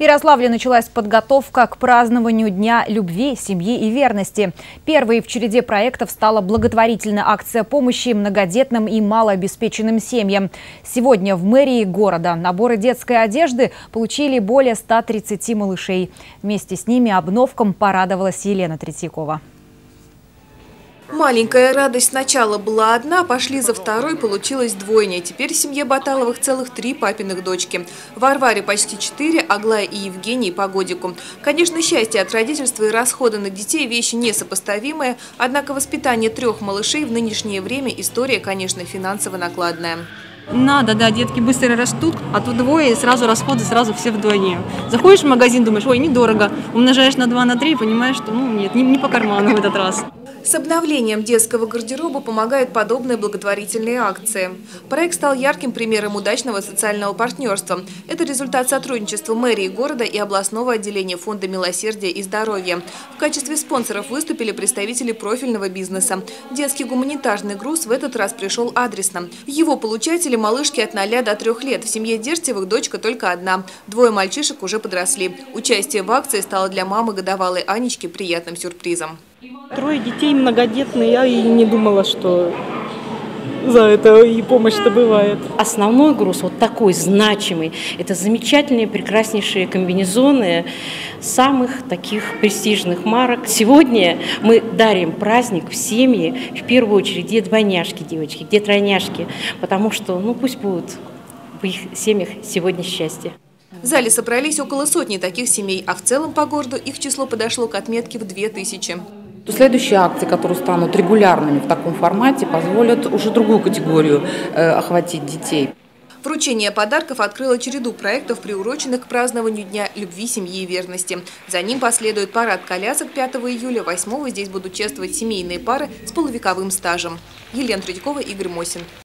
В Ярославле началась подготовка к празднованию Дня любви, семьи и верности. Первой в череде проектов стала благотворительная акция помощи многодетным и малообеспеченным семьям. Сегодня в мэрии города наборы детской одежды получили более 130 малышей. Вместе с ними обновкам порадовалась Елена Третьякова. Маленькая радость сначала была одна, пошли за второй, получилось двойня. Теперь в семье Баталовых целых три папиных дочки. Варваре почти четыре, Аглая и Евгений по годику. Конечно, счастье от родительства и расхода на детей – вещи несопоставимые, однако воспитание трех малышей в нынешнее время – история, конечно, финансово накладная. Надо, да, детки быстро растут, а тут двое, и сразу расходы, сразу все вдвойне. Заходишь в магазин, думаешь, ой, недорого, умножаешь на 2, на 3 и понимаешь, что ну нет, не, не по карману в этот раз. С обновлением детского гардероба помогают подобные благотворительные акции. Проект стал ярким примером удачного социального партнерства. Это результат сотрудничества мэрии города и областного отделения Фонда милосердия и здоровья. В качестве спонсоров выступили представители профильного бизнеса. Детский гуманитарный груз в этот раз пришел адресно. Его получатели – малышки от 0 до 3 лет. В семье Дерстевых дочка только одна. Двое мальчишек уже подросли. Участие в акции стало для мамы годовалой Анечки приятным сюрпризом. Трое детей многодетные, я и не думала, что за это и помощь-то бывает. Основной груз, вот такой значимый, это замечательные, прекраснейшие комбинезоны самых таких престижных марок. Сегодня мы дарим праздник в семьи, в первую очередь, где двойняшки девочки, где тройняшки, потому что, ну, пусть будут в их семьях сегодня счастье. В зале собрались около сотни таких семей, а в целом по городу их число подошло к отметке в 2000. Следующие акции, которые станут регулярными в таком формате, позволят уже другую категорию э, охватить детей. Вручение подарков открыло череду проектов, приуроченных к празднованию Дня любви, семьи и верности. За ним последует парад колясок 5 июля. 8 здесь будут чествовать семейные пары с полувековым стажем. Елена Третьякова, Игорь Мосин.